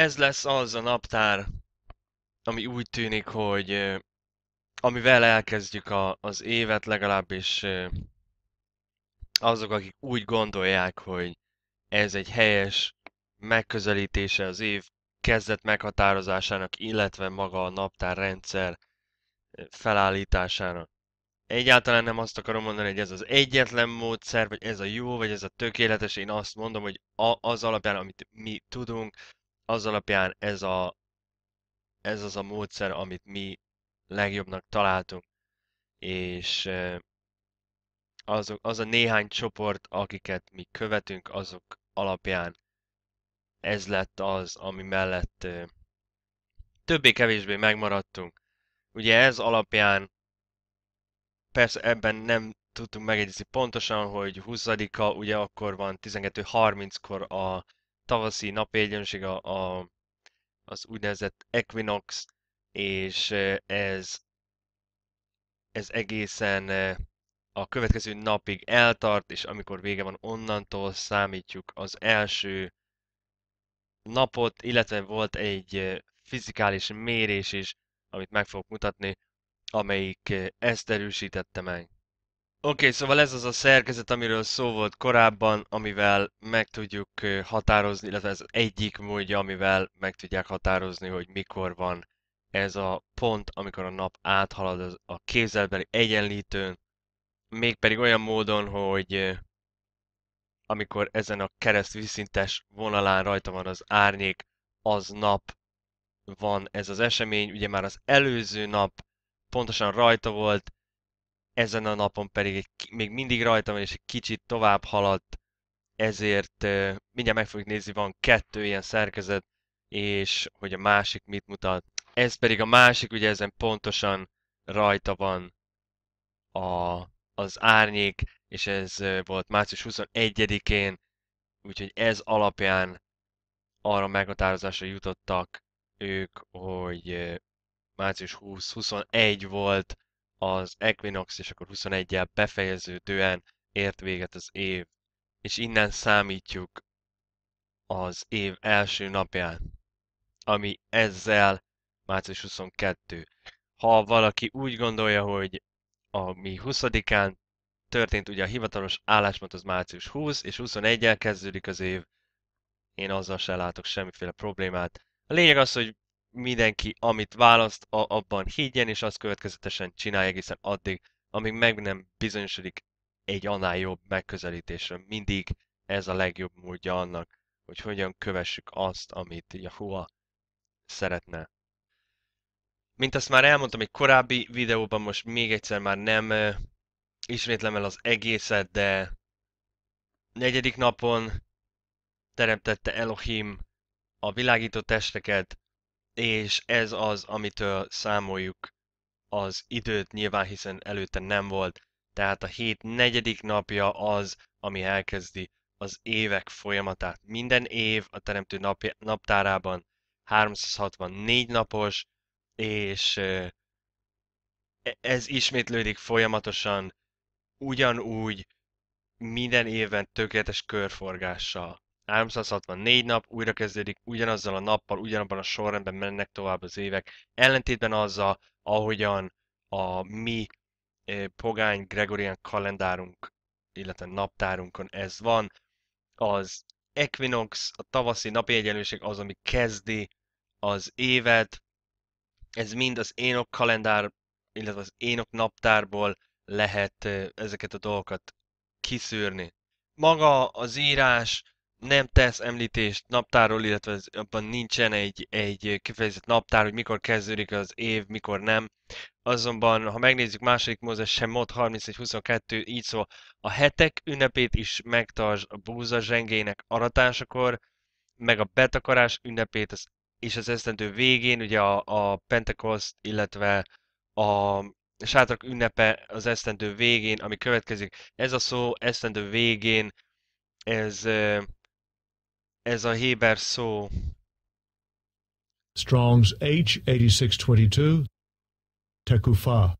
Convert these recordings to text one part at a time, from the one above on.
ez lesz az a naptár, ami úgy tűnik, hogy amivel elkezdjük a, az évet, legalábbis azok, akik úgy gondolják, hogy ez egy helyes megközelítése az év kezdet meghatározásának, illetve maga a naptárrendszer felállításának. Egyáltalán nem azt akarom mondani, hogy ez az egyetlen módszer, vagy ez a jó, vagy ez a tökéletes. Én azt mondom, hogy az alapján, amit mi tudunk, az alapján ez, a, ez az a módszer, amit mi legjobbnak találtunk. És azok, az a néhány csoport, akiket mi követünk, azok alapján ez lett az, ami mellett többé-kevésbé megmaradtunk. Ugye ez alapján persze ebben nem tudtunk megegyezni pontosan, hogy 20-a, ugye akkor van 12.30-kor a tavaszi napégyenlőség, a, a, az úgynevezett Equinox, és ez, ez egészen a következő napig eltart, és amikor vége van, onnantól számítjuk az első napot, illetve volt egy fizikális mérés is, amit meg fogok mutatni, amelyik ezt erősítette meg. Oké, okay, szóval ez az a szerkezet, amiről szó volt korábban, amivel meg tudjuk határozni, illetve ez egyik módja, amivel meg tudják határozni, hogy mikor van ez a pont, amikor a nap áthalad a képzelbeli egyenlítőn, mégpedig olyan módon, hogy amikor ezen a kereszt vízszintes vonalán rajta van az árnyék, az nap van ez az esemény, ugye már az előző nap pontosan rajta volt, ezen a napon pedig egy, még mindig rajta van, és egy kicsit tovább haladt, ezért mindjárt meg fogjuk nézni, van kettő ilyen szerkezet, és hogy a másik mit mutat. Ez pedig a másik, ugye ezen pontosan rajta van a, az árnyék, és ez volt március 21-én, úgyhogy ez alapján arra meghatározásra jutottak ők, hogy március 20-21 volt az Equinox, és akkor 21-jel befejeződően ért véget az év. És innen számítjuk az év első napján, ami ezzel március 22. Ha valaki úgy gondolja, hogy a mi 20-án történt ugye a hivatalos álláspont az március 20, és 21-el kezdődik az év, én azzal se látok semmiféle problémát. A lényeg az, hogy mindenki, amit választ, a, abban higgyen, és azt következetesen csinálja egészen addig, amíg meg nem bizonyosodik egy annál jobb megközelítésre. Mindig ez a legjobb módja annak, hogy hogyan kövessük azt, amit Yahua szeretne. Mint azt már elmondtam egy korábbi videóban, most még egyszer már nem ismétlem el az egészet, de negyedik napon teremtette Elohim a világító testeket, és ez az, amitől számoljuk az időt nyilván, hiszen előtte nem volt. Tehát a hét negyedik napja az, ami elkezdi az évek folyamatát. Minden év a teremtő napja, naptárában 364 napos, és e, ez ismétlődik folyamatosan, ugyanúgy minden évben tökéletes körforgással. 364 nap, újra kezdődik, ugyanazzal a nappal, ugyanabban a sorrendben mennek tovább az évek, ellentétben azzal, ahogyan a mi pogány Gregorian kalendárunk, illetve naptárunkon ez van, az Equinox, a tavaszi napi egyenlőség az, ami kezdi az évet, ez mind az Énok kalendár, illetve az Énok naptárból lehet eh, ezeket a dolgokat kiszűrni. Maga az írás nem tesz említést naptárról, illetve az, abban nincsen egy, egy kifejezett naptár, hogy mikor kezdődik az év, mikor nem. Azonban, ha megnézzük második Mózes sem mod 31-22, így szól, a hetek ünnepét is megtartsd a búza zsengének aratásakor, meg a betakarás ünnepét az, és az esztendő végén, ugye a, a Pentecost, illetve a sátrak ünnepe az esztendő végén, ami következik. Ez a szó esztendő végén, ez ez a héber szó. Strong's H8622 Tekufa.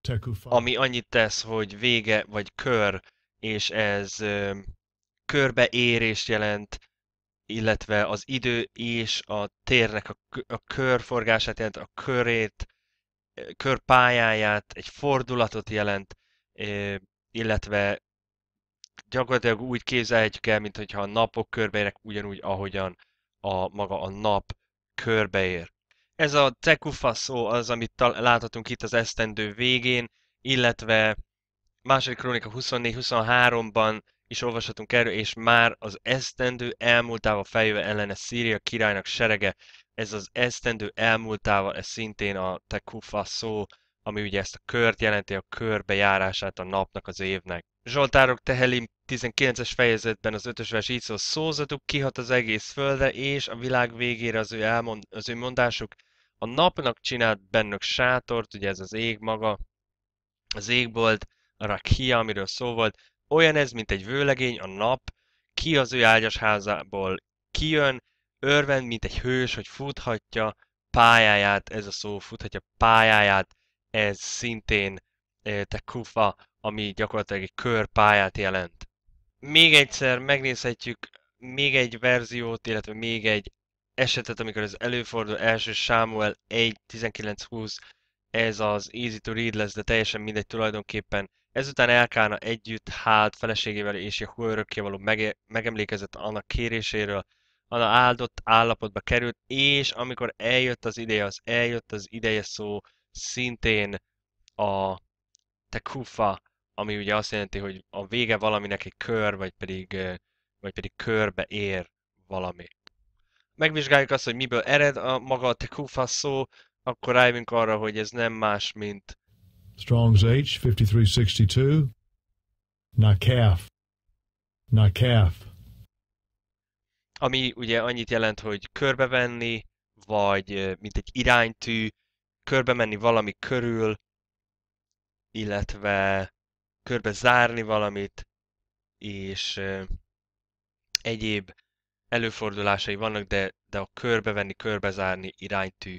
Tekufa. Ami annyit tesz, hogy vége vagy kör, és ez ö, körbeérést jelent, illetve az idő és a térnek a, a körforgását jelent, a körét, körpályáját, egy fordulatot jelent, illetve gyakorlatilag úgy képzelhetjük el, mint hogyha a napok körbeérnek ugyanúgy, ahogyan a maga a nap körbeér. Ez a Tekufa szó az, amit láthatunk itt az esztendő végén, illetve második kronika 24-23-ban is olvashatunk erről, és már az esztendő elmúltával feljöve ellene Szíria királynak serege, ez az esztendő elmúltával, ez szintén a Tekufa szó, ami ugye ezt a kört jelenti, a körbejárását a napnak, az évnek. Zsoltárok Tehelim 19-es fejezetben az ötös vers így szól, szózatuk kihat az egész földre, és a világ végére az ő, elmond, az ő mondásuk, a napnak csinált bennük sátort, ugye ez az ég maga, az égbolt, a rakhia, amiről szó volt, olyan ez, mint egy vőlegény, a nap, ki az ő ágyas házából kijön, örvend, mint egy hős, hogy futhatja pályáját, ez a szó, futhatja pályáját, ez szintén eh, te kufa, ami gyakorlatilag egy körpályát jelent. Még egyszer megnézhetjük még egy verziót, illetve még egy esetet, amikor ez előfordul, első Sámuel 1.19.20, ez az easy to read lesz, de teljesen mindegy tulajdonképpen. Ezután Elkána együtt hált feleségével és Jehu örökké való mege- megemlékezett annak kéréséről, Anna áldott állapotba került, és amikor eljött az ideje, az eljött az ideje szó szintén a tekufa, ami ugye azt jelenti, hogy a vége valaminek egy kör, vagy pedig, vagy pedig körbe ér valami. Megvizsgáljuk azt, hogy miből ered a maga a tekufa szó, akkor rájövünk arra, hogy ez nem más, mint Strong's H 5362 Nakaf Nakaf ami ugye annyit jelent, hogy körbevenni, vagy mint egy iránytű, körbe menni valami körül, illetve körbe zárni valamit, és egyéb előfordulásai vannak, de, de a körbevenni, körbezárni iránytű,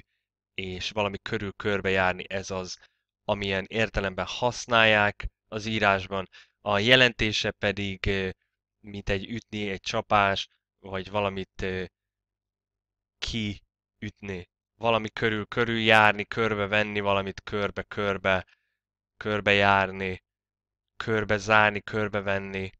és valami körül körbe járni, ez az, amilyen értelemben használják az írásban. A jelentése pedig, mint egy ütni, egy csapás, vagy valamit kiütni valami körül körül járni, körbe venni, valamit körbe körbe, körbe járni, körbe zárni, körbe venni.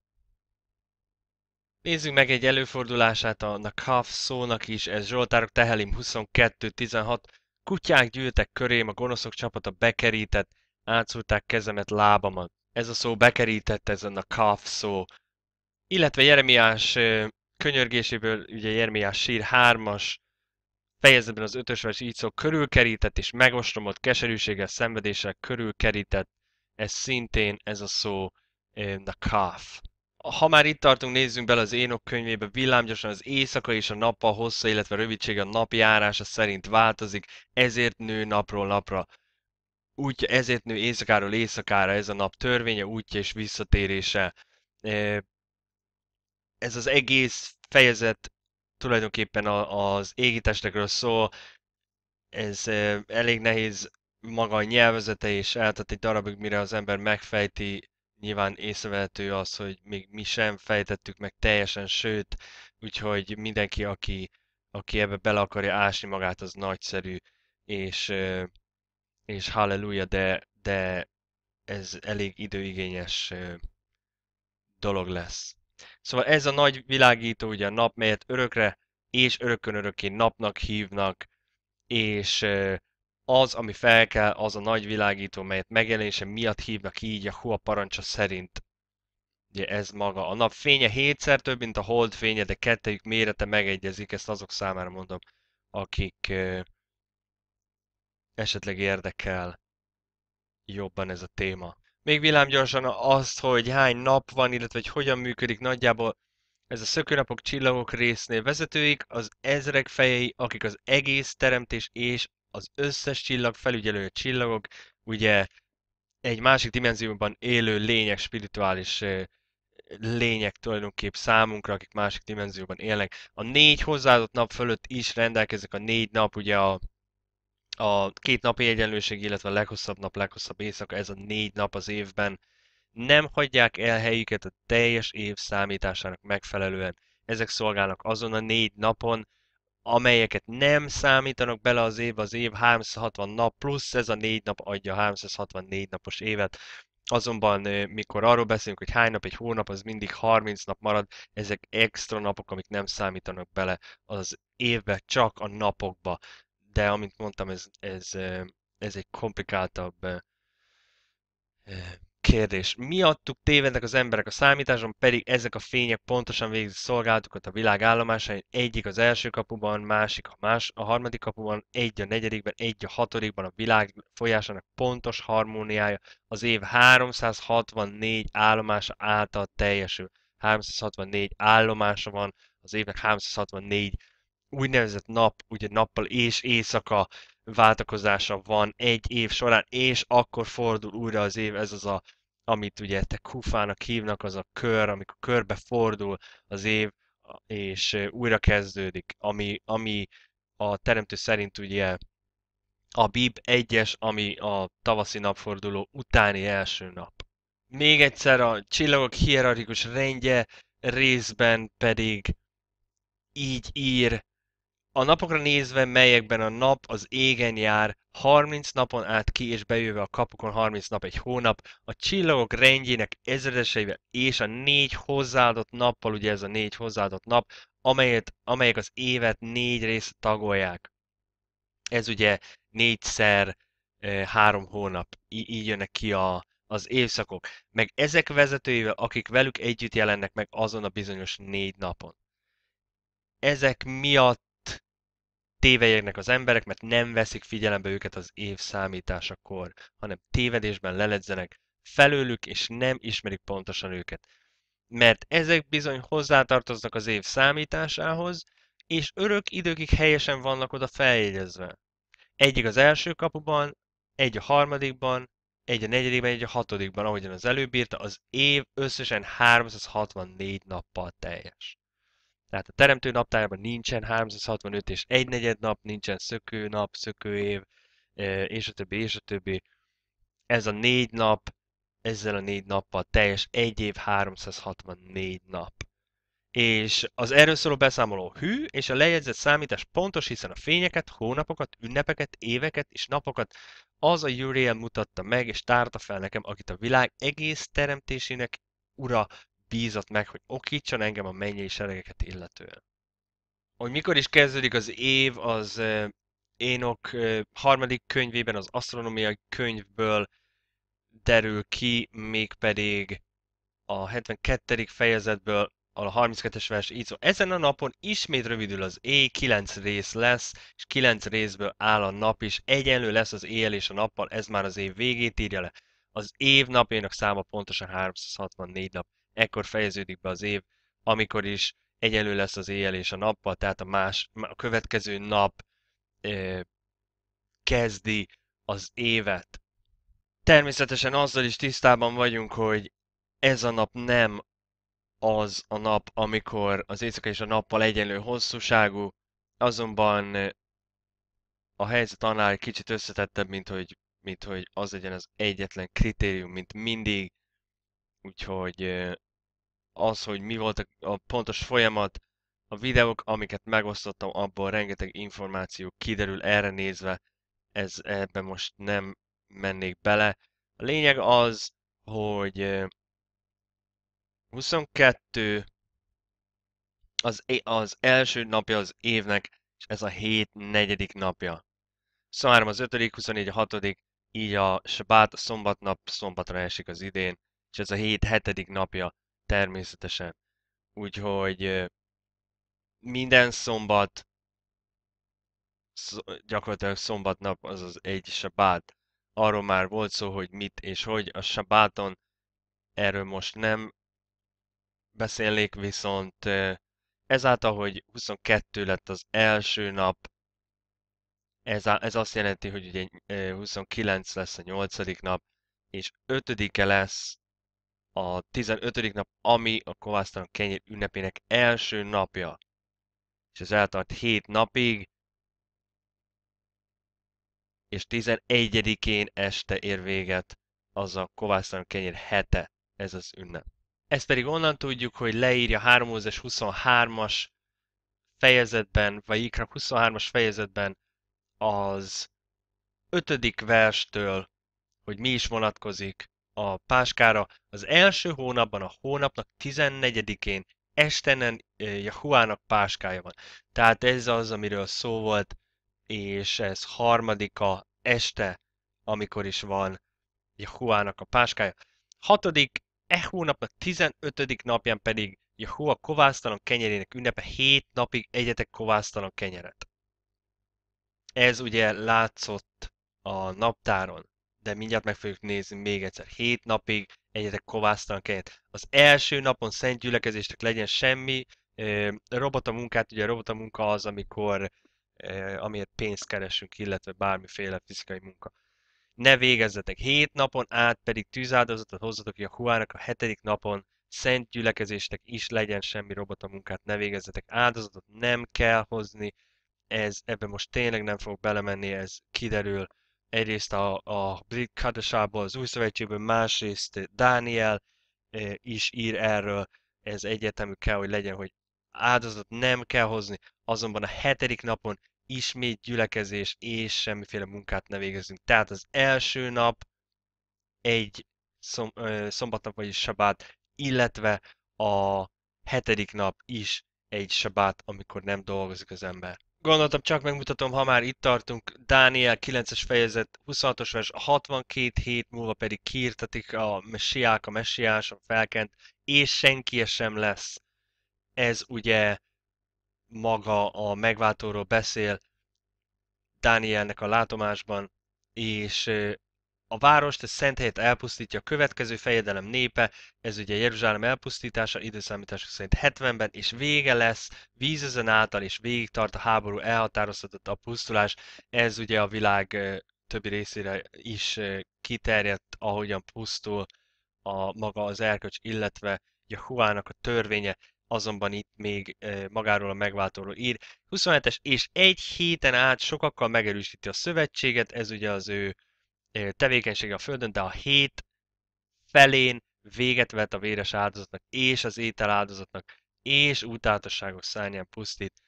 Nézzük meg egy előfordulását a nakaf szónak is, ez Zsoltárok Tehelim 22-16. Kutyák gyűltek körém, a gonoszok csapata bekerített, átszúrták kezemet, lábamat. Ez a szó bekerített, ez a nakaf szó. Illetve Jeremiás könyörgéséből, ugye Jeremiás sír 3-as fejezetben az ötös vers így szól, körülkerített és megostromott keserűséggel, szenvedéssel körülkerített, ez szintén ez a szó, the calf. Ha már itt tartunk, nézzünk bele az Énok könyvébe, villámgyorsan az éjszaka és a nappal hossza, illetve rövidsége a napjárása szerint változik, ezért nő napról napra. Útja, ezért nő éjszakáról éjszakára ez a nap törvénye, útja és visszatérése. Ez az egész fejezet tulajdonképpen az égitestekről szól, ez elég nehéz maga a nyelvezete, és eltett egy darabig, mire az ember megfejti, nyilván észrevehető az, hogy még mi sem fejtettük meg teljesen, sőt, úgyhogy mindenki, aki, aki ebbe bele akarja ásni magát, az nagyszerű, és, és halleluja, de, de ez elég időigényes dolog lesz. Szóval ez a nagy világító, ugye a nap, melyet örökre és örökön örökké napnak hívnak, és az, ami fel kell, az a nagy világító, melyet megjelenése miatt hívnak így a Hua parancsa szerint. Ugye ez maga. A nap fénye hétszer több, mint a hold fénye, de kettejük mérete megegyezik, ezt azok számára mondom, akik esetleg érdekel jobban ez a téma. Még villámgyorsan azt, hogy hány nap van, illetve hogy hogyan működik nagyjából ez a szökőnapok csillagok résznél vezetőik, az ezrek fejei, akik az egész teremtés és az összes csillag felügyelő csillagok, ugye egy másik dimenzióban élő lények, spirituális lények tulajdonképp számunkra, akik másik dimenzióban élnek. A négy hozzáadott nap fölött is rendelkezik a négy nap, ugye a, a két napi egyenlőség, illetve a leghosszabb nap, leghosszabb éjszaka, ez a négy nap az évben nem hagyják el helyüket a teljes év számításának megfelelően. ezek szolgálnak azon a négy napon, amelyeket nem számítanak bele az év, az év 360 nap, plusz ez a négy nap adja a 364 napos évet. Azonban, mikor arról beszélünk, hogy hány nap egy hónap, az mindig 30 nap marad, ezek extra napok, amik nem számítanak bele az évbe, csak a napokba. De, amint mondtam, ez, ez, ez egy komplikáltabb kérdés. Miattuk tévednek az emberek a számításon, pedig ezek a fények pontosan végzik szolgálatukat a világ állomásain. Egyik az első kapuban, másik a, más, a harmadik kapuban, egy a negyedikben, egy a hatodikban a világ folyásának pontos harmóniája az év 364 állomása által teljesül. 364 állomása van, az évnek 364 úgynevezett nap, ugye nappal és éjszaka váltakozása van egy év során, és akkor fordul újra az év, ez az a, amit ugye te kufának hívnak, az a kör, amikor körbe fordul az év, és újra kezdődik, ami, ami a teremtő szerint ugye a Bib egyes, ami a tavaszi napforduló utáni első nap. Még egyszer a csillagok hierarchikus rendje részben pedig így ír a napokra nézve, melyekben a nap az égen jár, 30 napon át ki és bejöve a kapukon 30 nap egy hónap, a csillagok rendjének ezredeseivel és a négy hozzáadott nappal, ugye ez a négy hozzáadott nap, amelyet, amelyek az évet négy részt tagolják. Ez ugye négyszer e, három hónap, í- így jönnek ki a, az évszakok. Meg ezek vezetőivel, akik velük együtt jelennek meg azon a bizonyos négy napon. Ezek miatt tévejegnek az emberek, mert nem veszik figyelembe őket az év számításakor, hanem tévedésben leledzenek felőlük, és nem ismerik pontosan őket. Mert ezek bizony hozzátartoznak az év számításához, és örök időkig helyesen vannak oda feljegyezve. Egyik az első kapuban, egy a harmadikban, egy a negyedikben, egy a hatodikban, ahogyan az előbb írta, az év összesen 364 nappal teljes. Tehát a teremtő naptárban nincsen 365 és egy negyed nap, nincsen szökő nap, szökő év, és a többi, és a többi. Ez a négy nap, ezzel a négy nappal teljes egy év 364 nap. És az erről szóló beszámoló hű, és a lejegyzett számítás pontos, hiszen a fényeket, hónapokat, ünnepeket, éveket és napokat az a Uriel mutatta meg, és tárta fel nekem, akit a világ egész teremtésének ura bízott meg, hogy okítson engem a mennyei seregeket illetően. Hogy mikor is kezdődik az év, az Énok harmadik könyvében, az asztronómiai könyvből derül ki, mégpedig a 72. fejezetből, a 32-es vers így szól. Ezen a napon ismét rövidül az éj, 9 rész lesz, és 9 részből áll a nap is. Egyenlő lesz az éjjel és a nappal, ez már az év végét írja le. Az év napjának száma pontosan 364 nap ekkor fejeződik be az év, amikor is egyenlő lesz az éjjel és a nappal, tehát a, más, a következő nap e, kezdi az évet. Természetesen azzal is tisztában vagyunk, hogy ez a nap nem az a nap, amikor az éjszaka és a nappal egyenlő hosszúságú, azonban a helyzet annál kicsit összetettebb, mint hogy, mint hogy az legyen az egyetlen kritérium, mint mindig. Úgyhogy az, hogy mi volt a, pontos folyamat, a videók, amiket megosztottam, abból rengeteg információ kiderül erre nézve, ez ebben most nem mennék bele. A lényeg az, hogy 22 az, az első napja az évnek, és ez a hét negyedik napja. 23 az 5., 24 a 6., így a Shabbat, a szombatnap szombatra esik az idén, és ez a hét hetedik napja természetesen. Úgyhogy minden szombat, gyakorlatilag szombatnap az az egy sabát. Arról már volt szó, hogy mit és hogy a sabáton, erről most nem beszélnék, viszont ezáltal, hogy 22 lett az első nap, ez, ez azt jelenti, hogy ugye 29 lesz a nyolcadik nap, és ötödike lesz a 15. nap, ami a kovásztalan kenyér ünnepének első napja. És ez eltart 7 napig, és 11-én este ér véget az a kovásztalan kenyér hete, ez az ünnep. Ezt pedig onnan tudjuk, hogy leírja 3 Mózes 23-as fejezetben, vagy Ikra 23-as fejezetben az ötödik verstől, hogy mi is vonatkozik a páskára. Az első hónapban, a hónapnak 14-én estenen Jahuának páskája van. Tehát ez az, amiről szó volt, és ez harmadika este, amikor is van Jahuának a páskája. Hatodik, e hónapnak 15. napján pedig Jahua kovásztalan kenyerének ünnepe 7 napig egyetek kovásztalan kenyeret. Ez ugye látszott a naptáron, de mindjárt meg fogjuk nézni még egyszer. 7 napig egyetek kovásztalan kenyeret. Az első napon szent gyülekezésnek legyen semmi, robota munkát, ugye a robota az, amikor amiért pénzt keresünk, illetve bármiféle fizikai munka. Ne végezzetek hét napon át, pedig tűzáldozatot hozzatok ki a huának a hetedik napon, szent gyülekezésnek is legyen semmi robota munkát, ne végezzetek áldozatot, nem kell hozni, ez, ebben most tényleg nem fogok belemenni, ez kiderül egyrészt a, a Brit Kadasából, az új szövetségből, másrészt Dániel is ír erről, ez egyetemű kell, hogy legyen, hogy áldozat nem kell hozni, azonban a hetedik napon ismét gyülekezés és semmiféle munkát ne végezzünk. Tehát az első nap egy szom, ö, szombatnap, vagyis sabát, illetve a hetedik nap is egy sabát, amikor nem dolgozik az ember. Gondoltam, csak megmutatom, ha már itt tartunk, Dániel 9-es fejezet, 26-os vers, 62 hét múlva pedig kiirtatik a messiák, a messiás, a felkent, és senki sem lesz. Ez ugye maga a megváltóról beszél Dánielnek a látomásban, és a várost, a szent helyet elpusztítja a következő fejedelem népe, ez ugye Jeruzsálem elpusztítása, időszámítások szerint 70-ben, és vége lesz vízezen által, és végig tart a háború, elhatározhatott a pusztulás. Ez ugye a világ többi részére is kiterjedt, ahogyan pusztul a maga az erköcs, illetve Jahuának a törvénye, azonban itt még magáról a megváltóról ír. 27-es, és egy héten át sokakkal megerősíti a szövetséget, ez ugye az ő tevékenysége a Földön, de a hét felén véget vet a véres áldozatnak és az étel áldozatnak és útáltasságos szárnyán pusztít,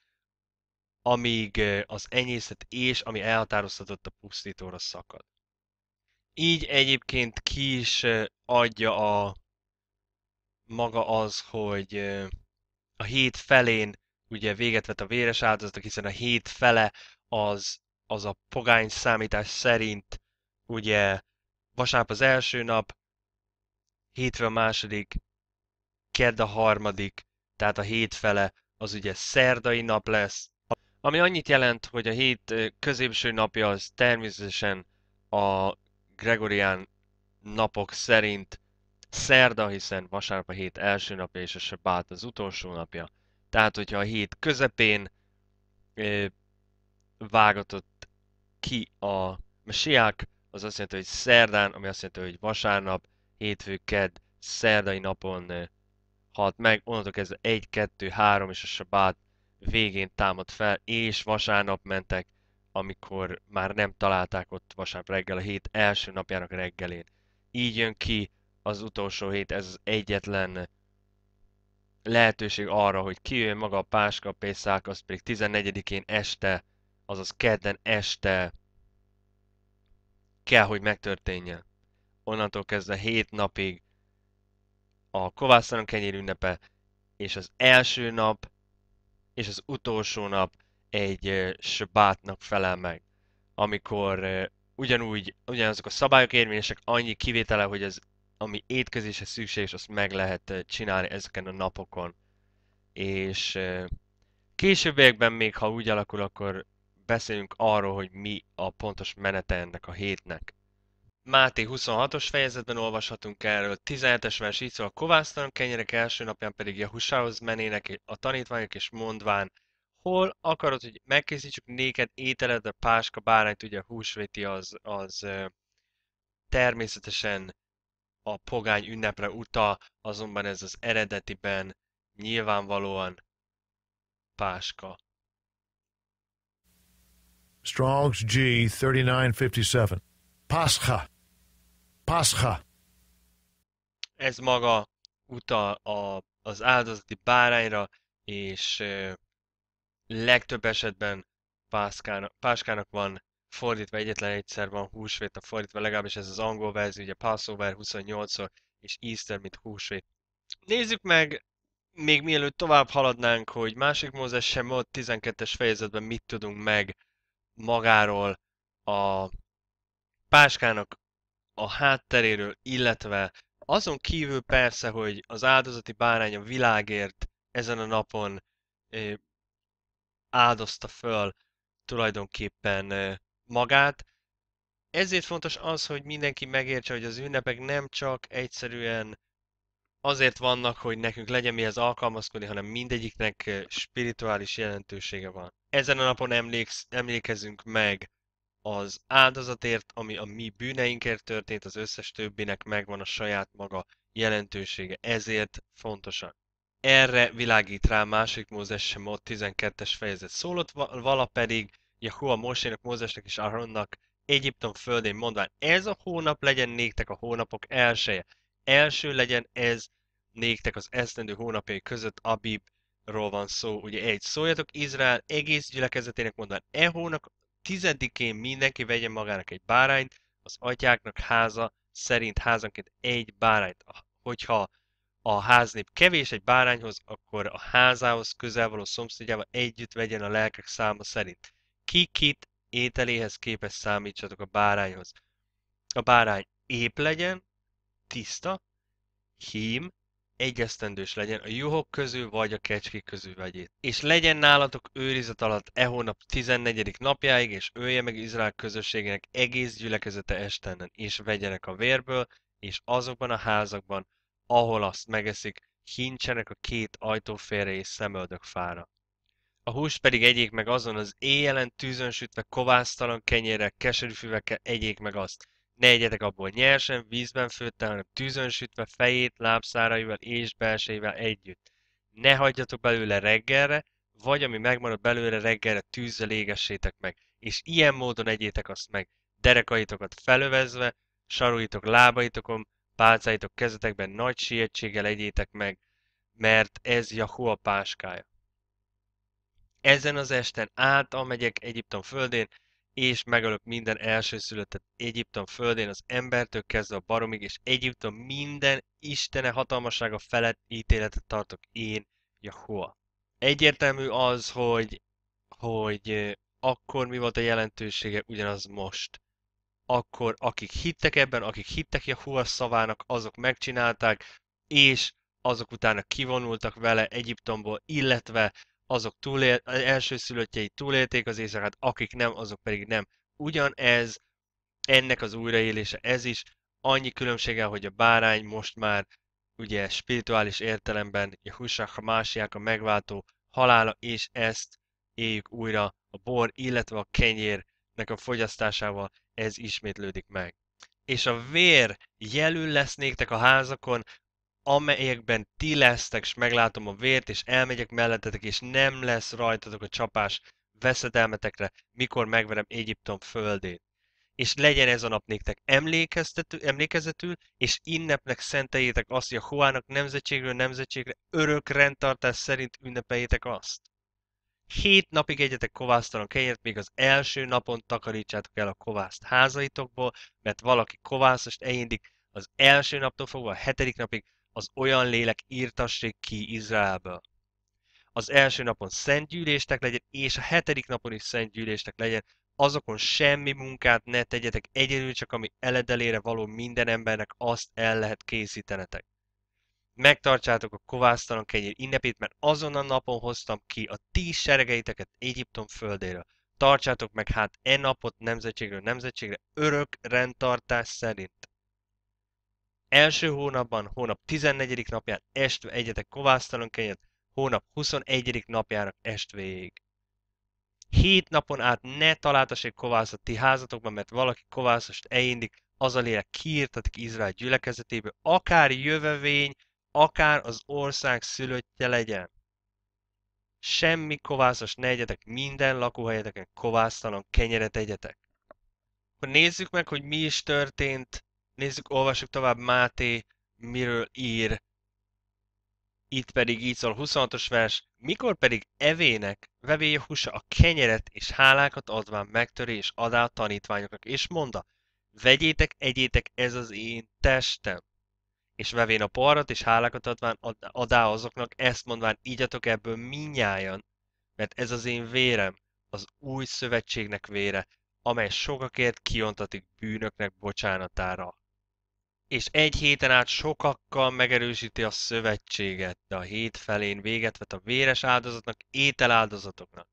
amíg az enyészet és ami elhatároztatott a pusztítóra szakad. Így egyébként ki is adja a maga az, hogy a hét felén ugye véget vet a véres áldozatok, hiszen a hét fele az, az a pogány számítás szerint ugye vasárnap az első nap, hétfő a második, kedd a harmadik, tehát a hét fele az ugye szerdai nap lesz, ami annyit jelent, hogy a hét középső napja az természetesen a Gregorián napok szerint szerda, hiszen vasárnap a hét első napja és a sebát az utolsó napja. Tehát, hogyha a hét közepén vágatott ki a mesiák, az azt jelenti, hogy szerdán, ami azt jelenti, hogy vasárnap, hétfő, kedd, szerdai napon halt meg, onnantól kezdve 1, 2, 3 és a sabát végén támad fel, és vasárnap mentek, amikor már nem találták ott vasárnap reggel a hét első napjának reggelén. Így jön ki az utolsó hét, ez az egyetlen lehetőség arra, hogy kijön maga a Páska, Pészák, az pedig 14-én este, azaz kedden este kell, hogy megtörténjen. Onnantól kezdve 7 napig a kovásztalan kenyér ünnepe, és az első nap, és az utolsó nap egy sabátnak felel meg, amikor ugyanúgy, ugyanazok a szabályok érvényesek, annyi kivétele, hogy az ami étkezéshez szükséges, azt meg lehet csinálni ezeken a napokon. És későbbiekben még, ha úgy alakul, akkor beszélünk arról, hogy mi a pontos menete ennek a hétnek. Máté 26-os fejezetben olvashatunk erről, 17-es vers így szól, a kovásztalan kenyerek első napján pedig Jahusához menének a tanítványok és mondván, hol akarod, hogy megkészítsük néked ételed, a páska bárányt, ugye a húsvéti az, az természetesen a pogány ünnepre utal, azonban ez az eredetiben nyilvánvalóan páska. Strong's G 3957. Pascha. Pascha. Ez maga utal a, az áldozati bárányra, és ö, legtöbb esetben páskának, páskának van fordítva, egyetlen egyszer van húsvét a fordítva, legalábbis ez az angol verzió, ugye Passover 28-szor, és Easter, mint húsvét. Nézzük meg, még mielőtt tovább haladnánk, hogy másik Mózes sem ott 12-es fejezetben mit tudunk meg magáról a páskának a hátteréről, illetve azon kívül persze, hogy az áldozati bárány a világért ezen a napon áldozta föl tulajdonképpen magát. Ezért fontos az, hogy mindenki megértse, hogy az ünnepek nem csak egyszerűen azért vannak, hogy nekünk legyen mihez alkalmazkodni, hanem mindegyiknek spirituális jelentősége van. Ezen a napon emléksz, emlékezünk meg az áldozatért, ami a mi bűneinkért történt, az összes többinek megvan a saját maga jelentősége. Ezért fontosan. Erre világít rá másik Mózes sem ott 12-es fejezet szólott, vala pedig Jehova Mosének, Mózesnek és Aaronnak Egyiptom földén mondván, ez a hónap legyen néktek a hónapok elsője. Első legyen ez néktek az esztendő hónapjai között Abibról van szó. Ugye egy, szóljatok Izrael egész gyülekezetének mondván, e hónap tizedikén mindenki vegyen magának egy bárányt, az atyáknak háza szerint házanként egy bárányt. Hogyha a háznép kevés egy bárányhoz, akkor a házához közel való szomszédjával együtt vegyen a lelkek száma szerint. Ki kit ételéhez képes számítsatok a bárányhoz. A bárány ép legyen, tiszta, hím, egyesztendős legyen a juhok közül vagy a kecskék közül vegyét. És legyen nálatok őrizet alatt e hónap 14. napjáig, és ölje meg Izrael közösségének egész gyülekezete estenen, és vegyenek a vérből, és azokban a házakban, ahol azt megeszik, hincsenek a két ajtófélre és szemöldök fára. A húst pedig egyék meg azon az éjjelen tűzön sütve kovásztalan kenyérrel, keserű füvekkel egyék meg azt. Ne egyetek abból nyersen, vízben főtte, hanem tűzön sütve fejét, lábszáraival és belsejével együtt. Ne hagyjatok belőle reggelre, vagy ami megmarad belőle reggelre tűzzel égessétek meg, és ilyen módon egyétek azt meg, derekaitokat felövezve, saruitok lábaitokon, pálcáitok kezetekben nagy sietséggel egyétek meg, mert ez Jahua páskája. Ezen az esten át megyek Egyiptom földén, és megölök minden elsőszülöttet Egyiptom földén, az embertől kezdve a baromig, és Egyiptom minden Istene hatalmasága felett ítéletet tartok én, Jahua. Egyértelmű az, hogy, hogy akkor mi volt a jelentősége, ugyanaz most akkor akik hittek ebben, akik hittek Jahua szavának, azok megcsinálták, és azok utána kivonultak vele Egyiptomból, illetve azok túlél, elsőszülöttjei túlélték az éjszakát, akik nem, azok pedig nem. Ugyanez, ennek az újraélése, ez is annyi különbsége, hogy a bárány most már ugye spirituális értelemben Jehusak a másiák a megváltó halála, és ezt éljük újra a bor, illetve a kenyérnek a fogyasztásával ez ismétlődik meg. És a vér jelül lesz néktek a házakon, amelyekben ti lesztek, és meglátom a vért, és elmegyek mellettetek, és nem lesz rajtatok a csapás veszedelmetekre, mikor megverem Egyiptom földét. És legyen ez a nap néktek emlékezetül, és innepnek szenteljétek azt, hogy a Hoának nemzetségről nemzetségre örök rendtartás szerint ünnepeljétek azt. Hét napig egyetek kovásztalan kenyért, még az első napon takarítsátok el a kovászt házaitokból, mert valaki kovászost elindik az első naptól fogva a hetedik napig, az olyan lélek írtassék ki Izraelből. Az első napon szent legyen, és a hetedik napon is szent legyen, azokon semmi munkát ne tegyetek, egyedül csak ami eledelére való minden embernek azt el lehet készítenetek megtartsátok a kovásztalan kenyér ünnepét, mert azon a napon hoztam ki a ti seregeiteket Egyiptom földéről. Tartsátok meg hát e napot nemzetségről nemzetségre örök rendtartás szerint. Első hónapban, hónap 14. napján estve egyetek kovásztalan kenyért, hónap 21. napjának estvéig. Hét napon át ne találtassék kovászat ti házatokban, mert valaki kovászost elindik, az a lélek kiírtatik Izrael gyülekezetéből, akár jövevény, akár az ország szülöttje legyen. Semmi kovászos ne egyetek, minden lakóhelyeteken kovásztalan kenyeret egyetek. Akkor nézzük meg, hogy mi is történt, nézzük, olvassuk tovább Máté, miről ír. Itt pedig így szól 26-os vers, mikor pedig evének vevéje húsa a kenyeret és hálákat adván megtöri és adá a tanítványoknak, és monda, vegyétek, egyétek, ez az én testem. És vevén a poharat és hálákat adván adá azoknak, ezt mondván, ígyatok ebből minnyájan, mert ez az én vérem, az új szövetségnek vére, amely sokakért kiontatik bűnöknek bocsánatára és egy héten át sokakkal megerősíti a szövetséget, de a hét felén véget vet a véres áldozatnak, ételáldozatoknak.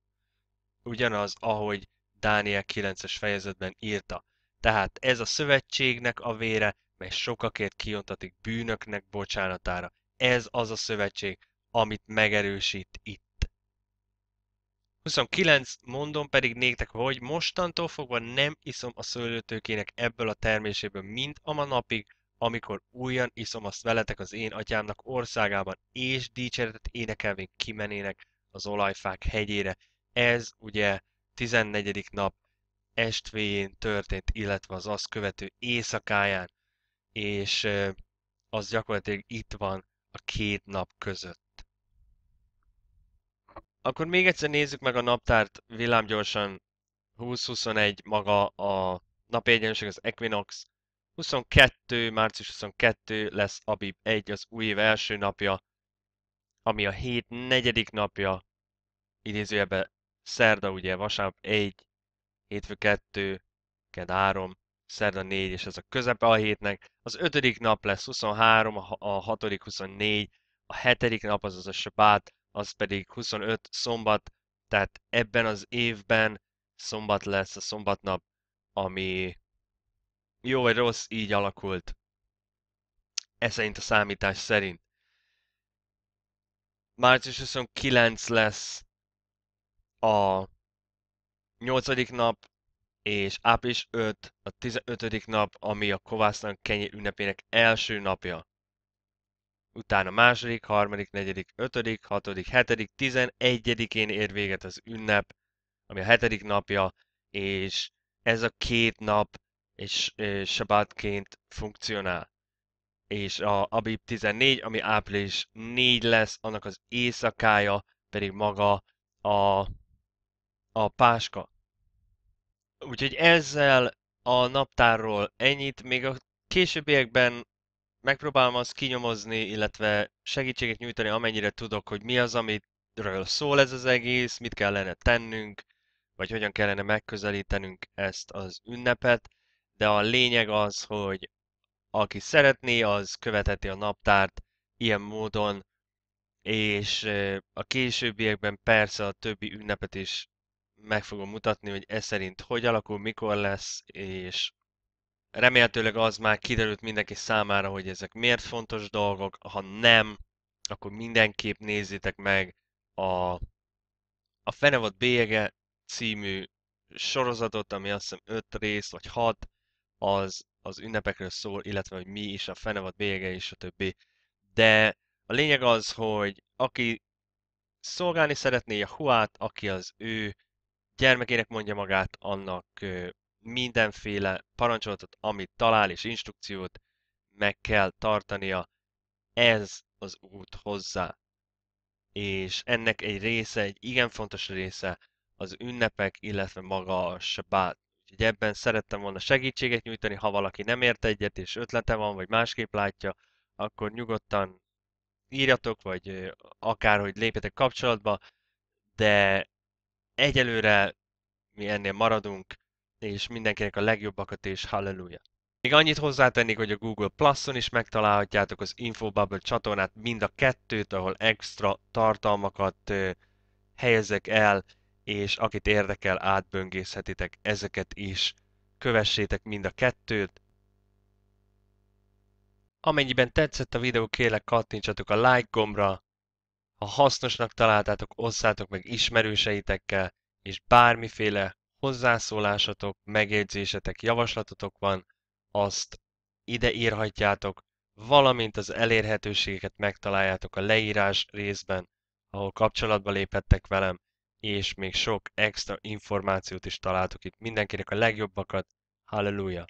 Ugyanaz, ahogy Dániel 9-es fejezetben írta. Tehát ez a szövetségnek a vére, mely sokakért kiontatik bűnöknek bocsánatára. Ez az a szövetség, amit megerősít itt. 29. Mondom pedig néktek, hogy mostantól fogva nem iszom a szőlőtőkének ebből a terméséből, mint a ma napig, amikor újan iszom azt veletek az én atyámnak országában, és dicséretet énekelvén kimenének az olajfák hegyére. Ez ugye 14. nap estvéjén történt, illetve az azt követő éjszakáján, és az gyakorlatilag itt van a két nap között. Akkor még egyszer nézzük meg a naptárt villámgyorsan. 20-21 maga a napi az Equinox, 22, március 22 lesz Abib 1, az új év első napja, ami a hét negyedik napja, idézőjelben szerda ugye, vasárnap 1, hétfő 2, ked 3, szerda 4, és ez a közepe a hétnek. Az ötödik nap lesz 23, a hatodik 24, a hetedik nap az az a sabát, az pedig 25 szombat, tehát ebben az évben szombat lesz a szombatnap, ami jó vagy rossz, így alakult. Ez szerint a számítás szerint. Március 29 lesz a 8. nap, és április 5 a 15. nap, ami a kovászlan kenyér ünnepének első napja. Utána második, harmadik, negyedik, ötödik, hatodik, hetedik, tizenegyedikén ér véget az ünnep, ami a hetedik napja, és ez a két nap és, sabátként funkcionál. És a Abib 14, ami április 4 lesz, annak az éjszakája pedig maga a, a páska. Úgyhogy ezzel a naptárról ennyit, még a későbbiekben megpróbálom azt kinyomozni, illetve segítséget nyújtani, amennyire tudok, hogy mi az, amiről szól ez az egész, mit kellene tennünk, vagy hogyan kellene megközelítenünk ezt az ünnepet de a lényeg az, hogy aki szeretné, az követeti a naptárt ilyen módon, és a későbbiekben persze a többi ünnepet is meg fogom mutatni, hogy ez szerint hogy alakul, mikor lesz, és remélhetőleg az már kiderült mindenki számára, hogy ezek miért fontos dolgok, ha nem, akkor mindenképp nézzétek meg a, a Fenevad Bélyege című sorozatot, ami azt hiszem 5 rész vagy 6, az az ünnepekről szól, illetve hogy mi is a fenevad bége és a többi. De a lényeg az, hogy aki szolgálni szeretné a huát, aki az ő gyermekének mondja magát, annak mindenféle parancsolatot, amit talál és instrukciót meg kell tartania. Ez az út hozzá. És ennek egy része, egy igen fontos része az ünnepek, illetve maga a sabát. Úgyhogy ebben szerettem volna segítséget nyújtani, ha valaki nem ért egyet és ötlete van, vagy másképp látja, akkor nyugodtan írjatok, vagy akárhogy lépjetek kapcsolatba, de egyelőre mi ennél maradunk, és mindenkinek a legjobbakat és halleluja. Még annyit hozzátennék, hogy a Google Plus-on is megtalálhatjátok az Infobubble csatornát, mind a kettőt, ahol extra tartalmakat helyezek el, és akit érdekel, átböngészhetitek ezeket is. Kövessétek mind a kettőt. Amennyiben tetszett a videó, kérlek kattintsatok a like gombra. Ha hasznosnak találtátok, osszátok meg ismerőseitekkel, és bármiféle hozzászólásatok, megjegyzésetek, javaslatotok van, azt ide írhatjátok, valamint az elérhetőségeket megtaláljátok a leírás részben, ahol kapcsolatba léphettek velem és még sok extra információt is találtok itt. Mindenkinek a legjobbakat. Halleluja!